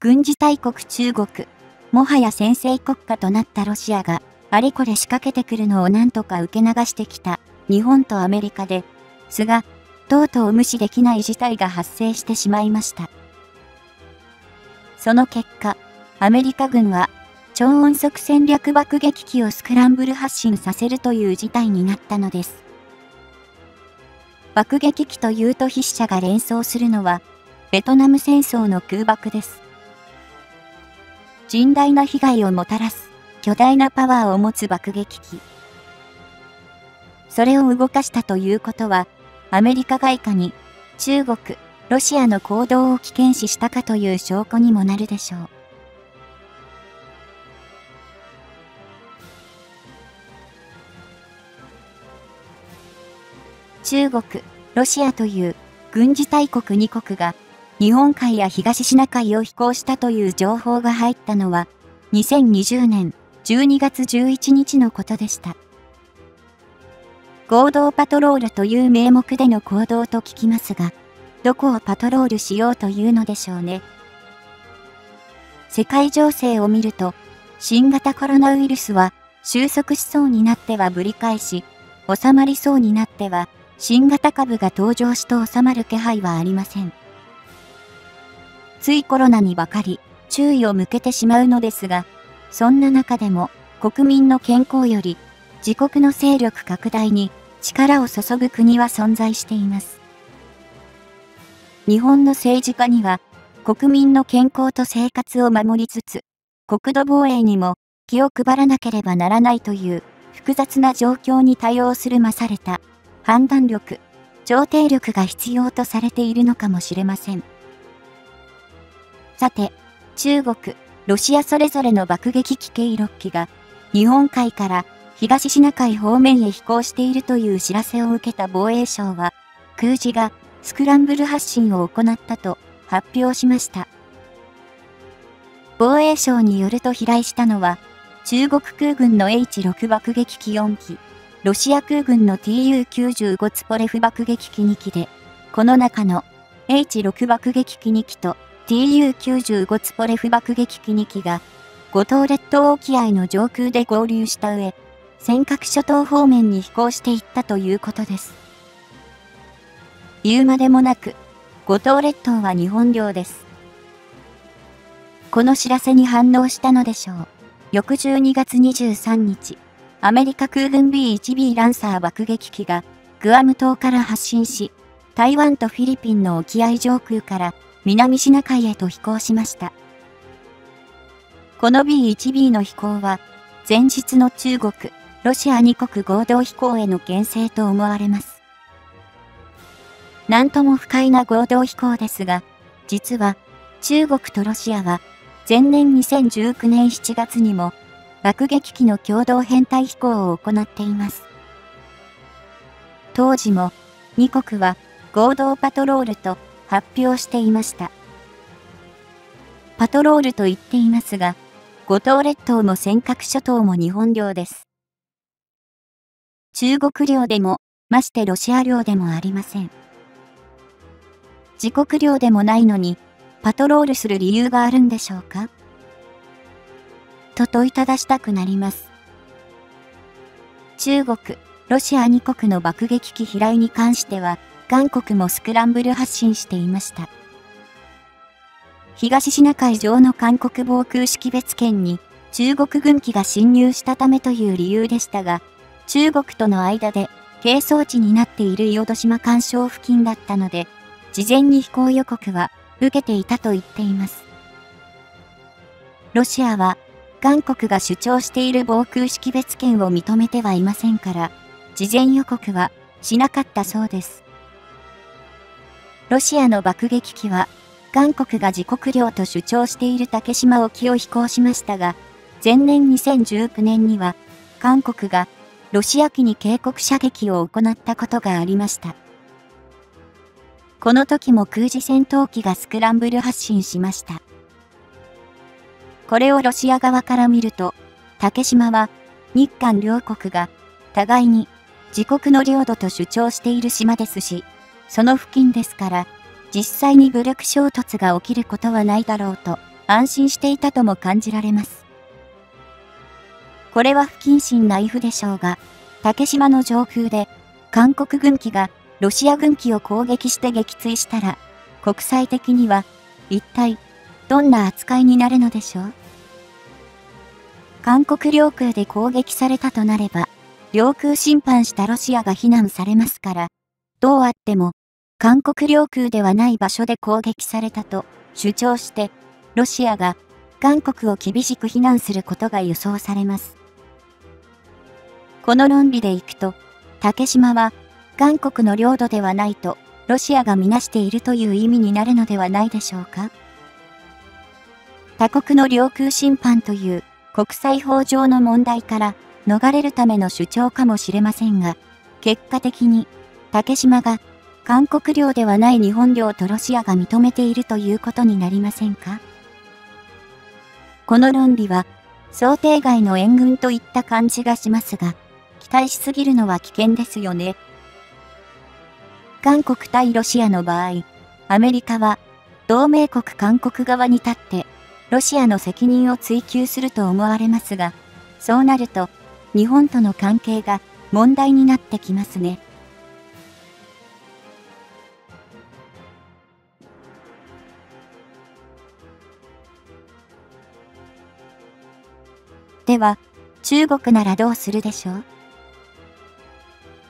軍事大国中国、もはや先制国家となったロシアが、あれこれ仕掛けてくるのを何とか受け流してきた日本とアメリカで、すが、とうとう無視できない事態が発生してしまいました。その結果、アメリカ軍は超音速戦略爆撃機をスクランブル発進させるという事態になったのです。爆撃機というと筆者が連想するのは、ベトナム戦争の空爆です。甚大な被害をもたらす巨大なパワーを持つ爆撃機。それを動かしたということは、アメリカ外貨に中国、ロシアの行動を危険視したかという証拠にもなるでしょう。中国、ロシアという軍事大国2国が日本海や東シナ海を飛行したという情報が入ったのは2020年12月11日のことでした。合同パトロールという名目での行動と聞きますが、どこをパトロールしようというのでしょうね。世界情勢を見ると、新型コロナウイルスは収束しそうになってはぶり返し、収まりそうになっては新型株が登場しと収まる気配はありません。ついコロナにばかり注意を向けてしまうのですが、そんな中でも国民の健康より自国の勢力拡大に力を注ぐ国は存在しています。日本の政治家には国民の健康と生活を守りつつ、国土防衛にも気を配らなければならないという複雑な状況に対応するまされた判断力、調停力が必要とされているのかもしれません。さて、中国、ロシアそれぞれの爆撃機計6機が、日本海から東シナ海方面へ飛行しているという知らせを受けた防衛省は、空自がスクランブル発進を行ったと発表しました。防衛省によると飛来したのは、中国空軍の H6 爆撃機4機、ロシア空軍の Tu-95 ツポレフ爆撃機2機で、この中の H6 爆撃機2機と Tu-95 ツポレフ爆撃機2機が、五島列島沖合の上空で合流した上、尖閣諸島方面に飛行していったということです。言うまでもなく、五島列島は日本領です。この知らせに反応したのでしょう。翌12月23日、アメリカ空軍 B1B ランサー爆撃機がグアム島から発進し、台湾とフィリピンの沖合上空から南シナ海へと飛行しました。この B1B の飛行は、前日の中国、ロシア2国合同飛行への牽制と思われます。なんとも不快な合同飛行ですが、実は中国とロシアは前年2019年7月にも爆撃機の共同編隊飛行を行っています。当時も、2国は合同パトロールと発表していました。パトロールと言っていますが、五島列島も尖閣諸島も日本領です。中国領でも、ましてロシア領でもありません。自国領でもないのに、パトロールする理由があるんでしょうか？と問いただしたくなります。中国、ロシア2国の爆撃機飛来に関しては、韓国もスクランブル発進していました。東シナ海上の韓国防空識別圏に中国軍機が侵入したためという理由でしたが、中国との間で係争地になっている伊予島干渉付近だったので、事前に飛行予告は受けていたと言っています。ロシアは韓国が主張している防空識別権を認めてはいませんから、事前予告はしなかったそうです。ロシアの爆撃機は、韓国が自国領と主張している竹島沖を飛行しましたが、前年2019年には、韓国がロシア機に警告射撃を行ったことがありました。この時も空自戦闘機がスクランブル発進しました。これをロシア側から見ると、竹島は日韓両国が互いに自国の領土と主張している島ですし、その付近ですから、実際に武力衝突が起きることはないだろうと安心していたとも感じられます。これは不謹慎なイフでしょうが、竹島の上空で、韓国軍機がロシア軍機を攻撃して撃墜したら、国際的には、一体、どんな扱いになるのでしょう？韓国領空で攻撃されたとなれば、領空侵犯したロシアが非難されますから、どうあっても、韓国領空ではない場所で攻撃されたと主張して、ロシアが韓国を厳しく非難することが予想されます。この論理でいくと、竹島は韓国の領土ではないとロシアがみなしているという意味になるのではないでしょうか。他国の領空侵犯という国際法上の問題から逃れるための主張かもしれませんが、結果的に竹島が韓国領ではない日本領とロシアが認めているということになりませんか？この論理は想定外の援軍といった感じがしますが、期待しすぎるのは危険ですよね。韓国対ロシアの場合、アメリカは同盟国韓国側に立ってロシアの責任を追及すると思われますが、そうなると日本との関係が問題になってきますね。では、中国ならどうするでしょう？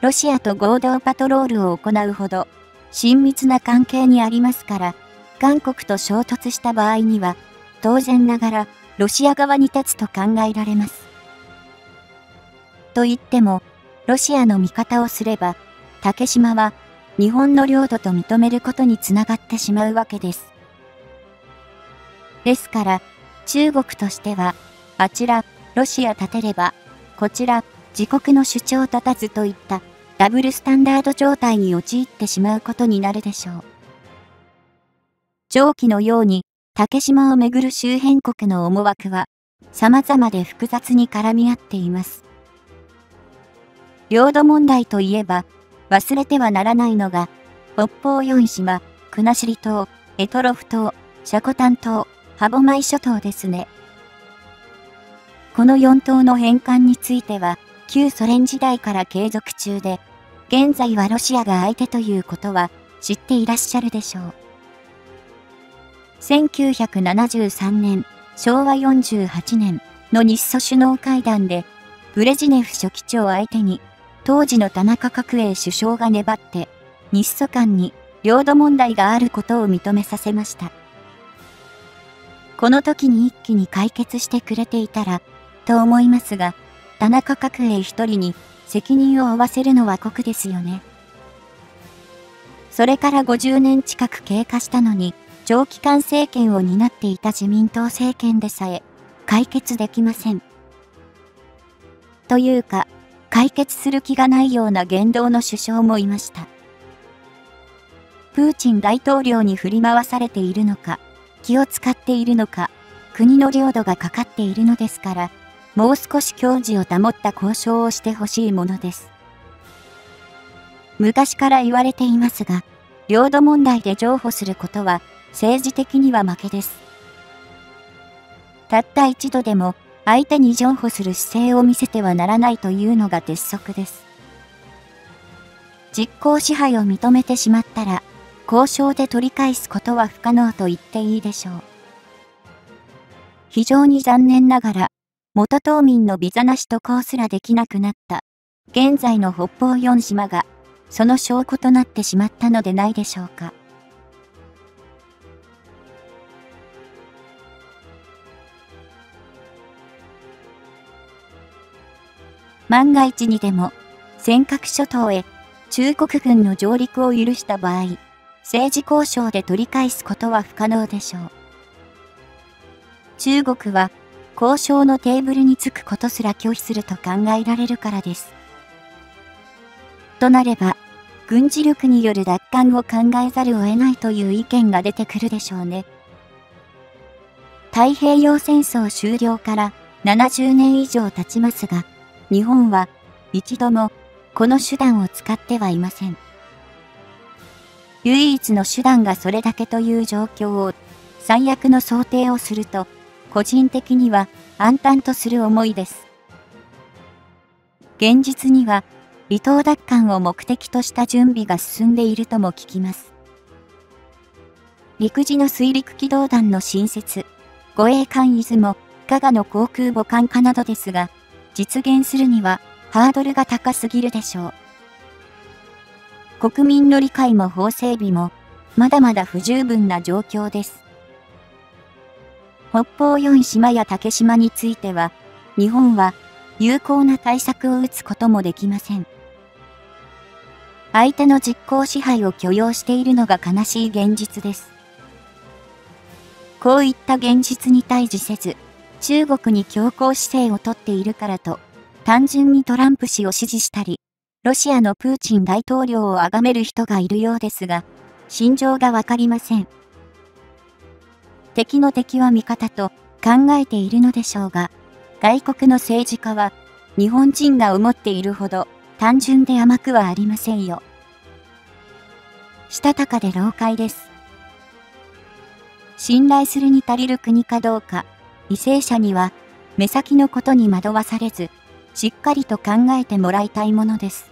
ロシアと合同パトロールを行うほど親密な関係にありますから、韓国と衝突した場合には、当然ながらロシア側に立つと考えられます。と言っても、ロシアの味方をすれば、竹島は日本の領土と認めることにつながってしまうわけです。ですから、中国としては、あちら、ロシア立てれば、こちら、自国の主張立たずといったダブルスタンダード状態に陥ってしまうことになるでしょう。上記のように、竹島をめぐる周辺国の思惑は、様々で複雑に絡み合っています。領土問題といえば、忘れてはならないのが、北方四島、国後島、エトロフ島、シャコタン島、歯舞諸島ですね。この4島の返還については、旧ソ連時代から継続中で、現在はロシアが相手ということは知っていらっしゃるでしょう。1973年、昭和48年の日ソ首脳会談で、ブレジネフ書記長相手に当時の田中角栄首相が粘って、日ソ間に領土問題があることを認めさせました。この時に一気に解決してくれていたら、と思いますが、田中角栄一人に責任を負わせるのは酷ですよね。それから50年近く経過したのに、長期間政権を担っていた自民党政権でさえ、解決できません。というか、解決する気がないような言動の首相もいました。プーチン大統領に振り回されているのか、気を使っているのか、国の領土がかかっているのですから、もう少し矜持を保った交渉をしてほしいものです。昔から言われていますが、領土問題で譲歩することは政治的には負けです。たった一度でも相手に譲歩する姿勢を見せてはならないというのが鉄則です。実行支配を認めてしまったら、交渉で取り返すことは不可能と言っていいでしょう。非常に残念ながら、元島民のビザなし渡航すらできなくなった、現在の北方四島が、その証拠となってしまったのでないでしょうか。万が一にでも、尖閣諸島へ中国軍の上陸を許した場合、政治交渉で取り返すことは不可能でしょう。中国は交渉のテーブルにつくことすら拒否すると考えられるからです。となれば、軍事力による奪還を考えざるを得ないという意見が出てくるでしょうね。太平洋戦争終了から70年以上経ちますが、日本は一度もこの手段を使ってはいません。唯一の手段がそれだけという状況を最悪の想定をすると、個人的には暗淡とする思いです。現実には、離島奪還を目的とした準備が進んでいるとも聞きます。陸自の水陸機動団の新設、護衛艦出雲、加賀の航空母艦化などですが、実現するにはハードルが高すぎるでしょう。国民の理解も法整備も、まだまだ不十分な状況です。北方四島や竹島については、日本は有効な対策を打つこともできません。相手の実効支配を許容しているのが悲しい現実です。こういった現実に対峙せず、中国に強硬姿勢をとっているからと、単純にトランプ氏を支持したり、ロシアのプーチン大統領を崇める人がいるようですが、心情がわかりません。敵の敵は味方と考えているのでしょうが、外国の政治家は日本人が思っているほど単純で甘くはありませんよ。したたかで老快です。信頼するに足りる国かどうか、為政者には目先のことに惑わされず、しっかりと考えてもらいたいものです。